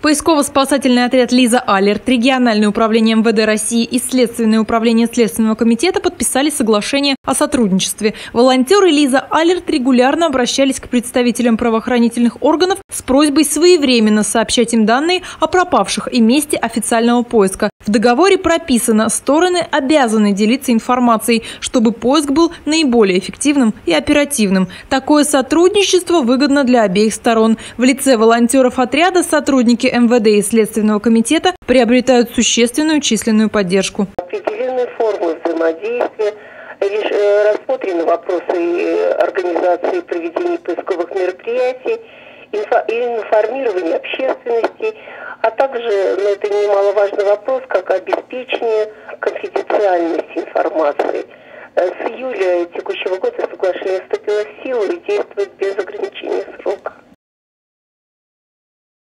Поисково-спасательный отряд «Лиза Алерт», региональное управление МВД России и Следственное управление Следственного комитета подписали соглашение о сотрудничестве. Волонтеры «Лиза Алерт» регулярно обращались к представителям правоохранительных органов с просьбой своевременно сообщать им данные о пропавших и месте официального поиска. В договоре прописано, стороны обязаны делиться информацией, чтобы поиск был наиболее эффективным и оперативным. Такое сотрудничество выгодно для обеих сторон. В лице волонтеров отряда сотрудники МВД и Следственного комитета приобретают существенную численную поддержку. Определены формы взаимодействия, э, рассмотрены вопросы э, организации проведения поисковых мероприятий, информирования общественности, а также, ну, это немаловажный вопрос, как обеспечение конфиденциальности информации. Э, с июля текущего года соглашение вступило в силу и действует.